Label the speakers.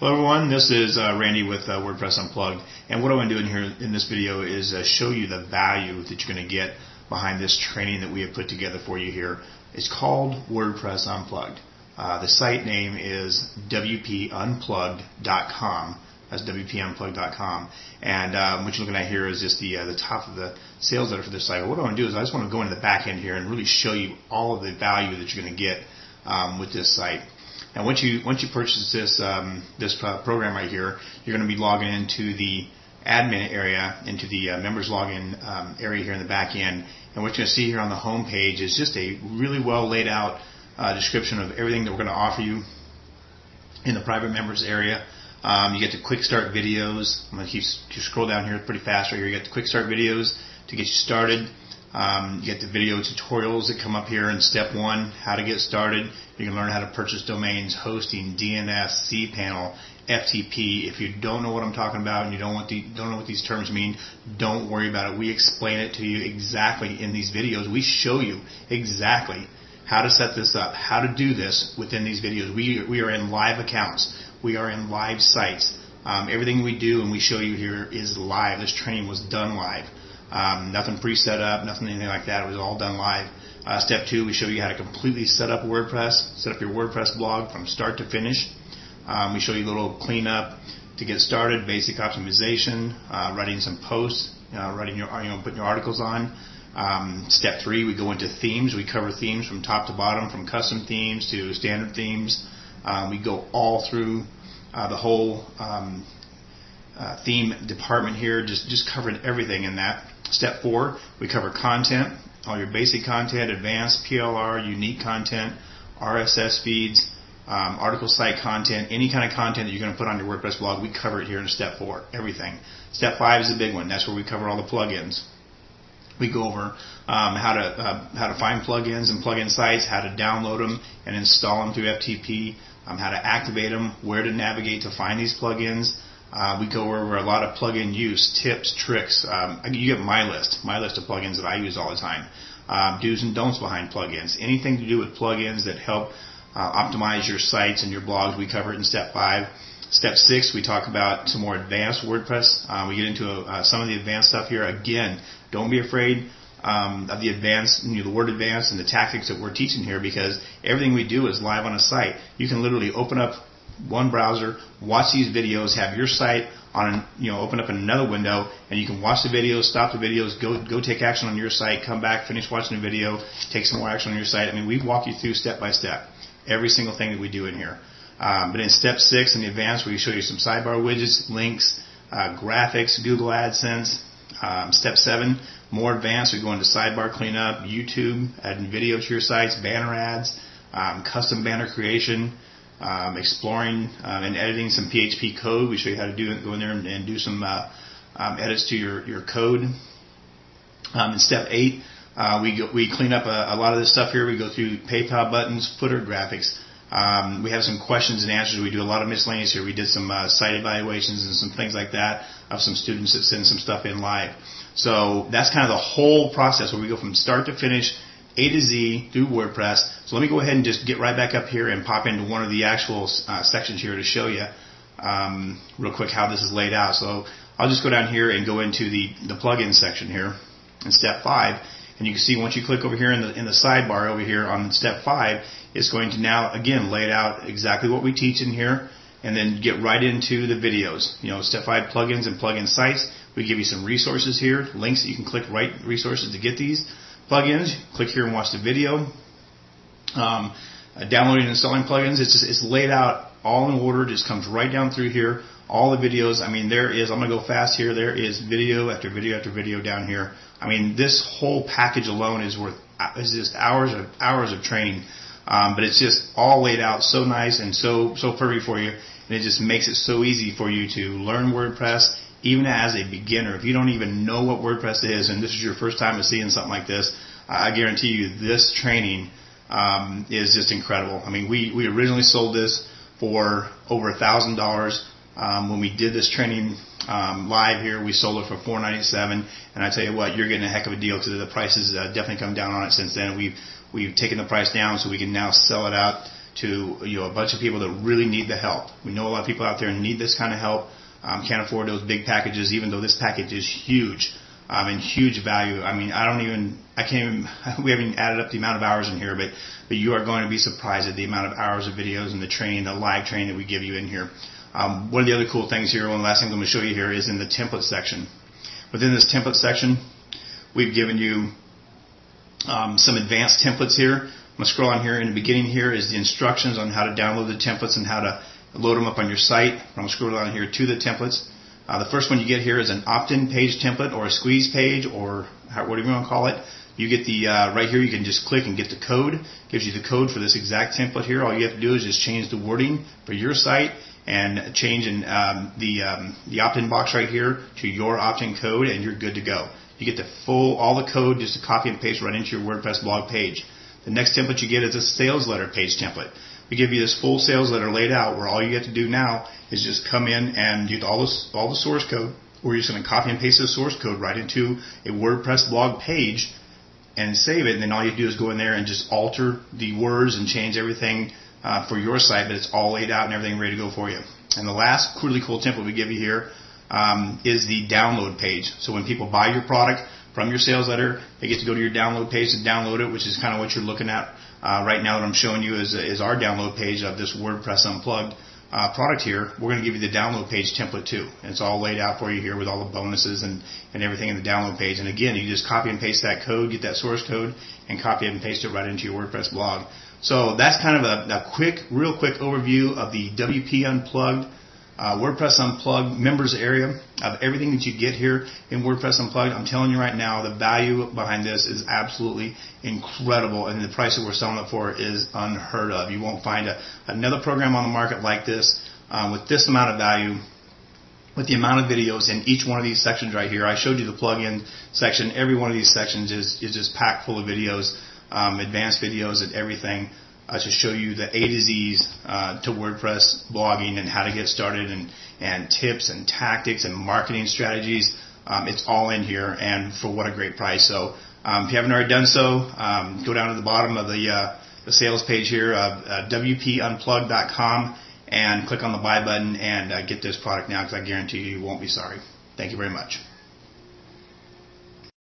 Speaker 1: Hello everyone, this is uh, Randy with uh, WordPress Unplugged and what I want to do in here in this video is uh, show you the value that you're going to get behind this training that we have put together for you here. It's called WordPress Unplugged. Uh, the site name is wpunplugged.com. That's wpunplugged.com. And um, what you're looking at here is just the uh, the top of the sales letter for this site. What I want to do is I just want to go into the back end here and really show you all of the value that you're going to get um, with this site. And once you once you purchase this um, this program right here, you're going to be logging into the admin area, into the uh, members login um, area here in the back end. And what you're going to see here on the home page is just a really well laid out uh, description of everything that we're going to offer you in the private members area. Um, you get the quick start videos. I'm going to keep you scroll down here pretty fast right here. You get the quick start videos to get you started. Um, you get the video tutorials that come up here in step one, how to get started. You can learn how to purchase domains, hosting, DNS, cPanel, FTP. If you don't know what I'm talking about and you don't want the, don't know what these terms mean, don't worry about it. We explain it to you exactly in these videos. We show you exactly how to set this up, how to do this within these videos. We, we are in live accounts. We are in live sites. Um, everything we do and we show you here is live. This training was done live. Um, nothing pre-set up, nothing anything like that. It was all done live. Uh, step two, we show you how to completely set up WordPress, set up your WordPress blog from start to finish. Um, we show you a little cleanup to get started, basic optimization, uh, writing some posts, uh, writing your, you know, putting your articles on. Um, step three, we go into themes. We cover themes from top to bottom, from custom themes to standard themes. Um, we go all through uh, the whole um, uh, theme department here, just just covering everything in that. Step four, we cover content, all your basic content, advanced PLR, unique content, RSS feeds, um, article site content, any kind of content that you're going to put on your WordPress blog, we cover it here in step four, everything. Step five is the big one. That's where we cover all the plugins. We go over um, how to uh, how to find plugins and plugin sites, how to download them and install them through FTP, um, how to activate them, where to navigate to find these plugins, uh, we go over a lot of plugin use, tips, tricks. Um, you get my list, my list of plugins that I use all the time. Um, do's and don'ts behind plugins. Anything to do with plugins that help uh, optimize your sites and your blogs, we cover it in step five. Step six, we talk about some more advanced WordPress. Uh, we get into uh, some of the advanced stuff here. Again, don't be afraid um, of the advanced, you know, the word advanced and the tactics that we're teaching here because everything we do is live on a site. You can literally open up one browser, watch these videos, have your site on, you know, open up in another window, and you can watch the videos, stop the videos, go go take action on your site, come back, finish watching the video, take some more action on your site. I mean, we walk you through step by step every single thing that we do in here. Um, but in step six in the advanced, we show you some sidebar widgets, links, uh, graphics, Google AdSense. Um, step seven, more advanced, we go into sidebar cleanup, YouTube, adding video to your sites, banner ads, um, custom banner creation um, exploring um, and editing some PHP code. We show you how to do go in there and, and do some uh, um, edits to your your code. Um, in step eight, uh, we go, we clean up a, a, lot of this stuff here. We go through PayPal buttons, footer graphics. Um, we have some questions and answers. We do a lot of miscellaneous here. We did some uh, site evaluations and some things like that of some students that send some stuff in live. So that's kind of the whole process where we go from start to finish a to Z through WordPress. So let me go ahead and just get right back up here and pop into one of the actual uh, sections here to show you um, real quick how this is laid out. So I'll just go down here and go into the, the plugin section here in step five. And you can see once you click over here in the, in the sidebar over here on step five, it's going to now again lay it out exactly what we teach in here and then get right into the videos. You know, step five plugins and plugin sites. We give you some resources here, links that you can click right resources to get these plugins. Click here and watch the video. Um, uh, downloading and installing plugins. It's just it's laid out all in order. Just comes right down through here. All the videos. I mean, there is. I'm gonna go fast here. There is video after video after video down here. I mean, this whole package alone is worth is just hours of hours of training. Um, but it's just all laid out so nice and so so perfect for you, and it just makes it so easy for you to learn WordPress even as a beginner, if you don't even know what WordPress is and this is your first time of seeing something like this, I guarantee you this training um, is just incredible. I mean, we, we originally sold this for over a thousand dollars. Um, when we did this training um, live here, we sold it for four ninety seven, and I tell you what, you're getting a heck of a deal because the prices uh, definitely come down on it since then. We've we've taken the price down so we can now sell it out to you know a bunch of people that really need the help. We know a lot of people out there need this kind of help. Um, can't afford those big packages, even though this package is huge um, and huge value. I mean, I don't even, I can't even, we haven't added up the amount of hours in here, but, but you are going to be surprised at the amount of hours of videos and the training, the live training that we give you in here. Um, one of the other cool things here, one of the last things I'm going to show you here is in the template section. Within this template section, we've given you um, some advanced templates here. I'm going to scroll on here. In the beginning here is the instructions on how to download the templates and how to load them up on your site. I'm going to scroll down here to the templates. Uh, the first one you get here is an opt-in page template or a squeeze page or whatever you want to call it. You get the uh, right here. You can just click and get the code. Gives you the code for this exact template here. All you have to do is just change the wording for your site and change in, um, the um, the opt-in box right here to your opt-in code, and you're good to go. You get the full all the code just to copy and paste right into your WordPress blog page. The next template you get is a sales letter page template. We give you this full sales letter laid out where all you have to do now is just come in and do all the, all the source code. We're just going to copy and paste the source code right into a WordPress blog page and save it. And then all you do is go in there and just alter the words and change everything uh, for your site, but it's all laid out and everything ready to go for you. And the last really cool template we give you here um, is the download page. So when people buy your product from your sales letter, they get to go to your download page and download it, which is kind of what you're looking at uh, right now, what I'm showing you is, is our download page of this WordPress Unplugged uh, product here. We're going to give you the download page template too. It's all laid out for you here with all the bonuses and, and everything in the download page. And again, you just copy and paste that code, get that source code, and copy it and paste it right into your WordPress blog. So that's kind of a, a quick, real quick overview of the WP Unplugged uh, WordPress Unplugged members area of everything that you get here in WordPress Unplugged. I'm telling you right now, the value behind this is absolutely incredible, and the price that we're selling it for is unheard of. You won't find a, another program on the market like this uh, with this amount of value. With the amount of videos in each one of these sections right here, I showed you the plugin section. Every one of these sections is, is just packed full of videos, um, advanced videos and everything uh, to show you the A to Z's uh, to WordPress blogging and how to get started and, and tips and tactics and marketing strategies. Um, it's all in here and for what a great price. So um, if you haven't already done so, um, go down to the bottom of the, uh, the sales page here, uh, uh, WPUnplug.com and click on the buy button and uh, get this product now because I guarantee you you won't be sorry. Thank you very much.